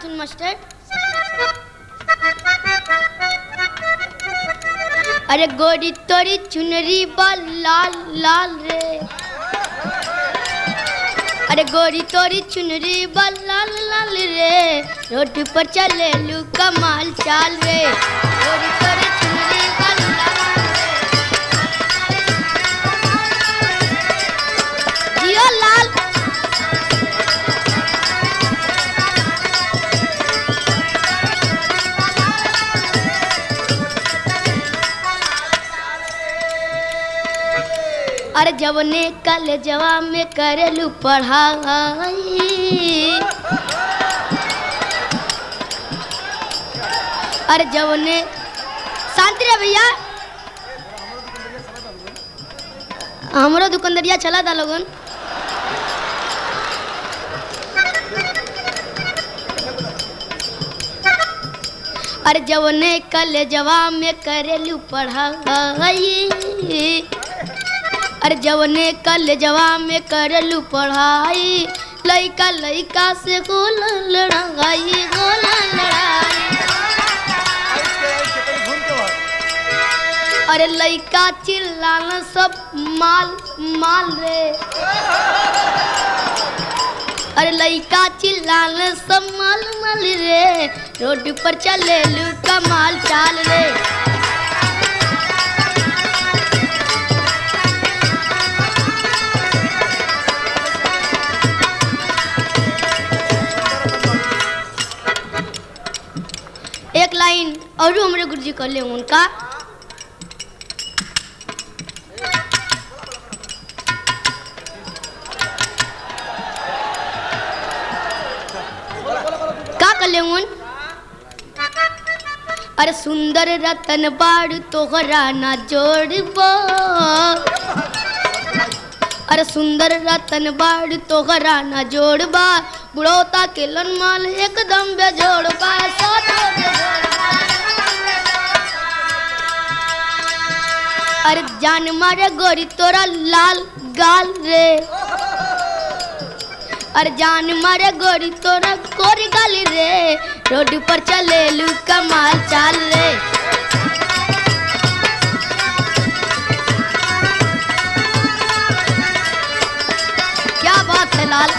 सुन master अरे गोरी तोरी चुनरी बल लाल लाल रे। अरे गोरी तोरी चुनरी बल लाल लाल रे। रोड पर चले लू कमाल चाल रे। गोरी तोरी अरे जवने कल जवा में करेलू पढ़ाई। अरे जवने शांति रे भैया। हमरो दुकानदारिया चला था लोगन। अरे जवने कल जवा में करेलू पढ़ाई। अरे जवने कल जवा में करलू पढ़ाई। लइका लइका से गोल लड़ाई गोल लड़ाई। अरे लइका चिल्लाना सब माल माल रे। अरे लइका चिल्लाना सब माल माल रे। रोड पर चले लू कमाल चाल रे। एक और हमारे गुरु जी कर उनका अरे सुंदर रतन बाड़ तोहरा ना जोड़बो। अरे सुंदर रतन बाड़ तोहरा ना जोड़बा। बुढ़ौता के माल एकदम बेजोड़बा सोचो अरे जान मारे गोरी तोरा लाल गाल रे। अरे जान मारे गोरी तोरा गोरी गाल रे। रोड पर चले लू कमाल चाल रे। क्या बात है लाल?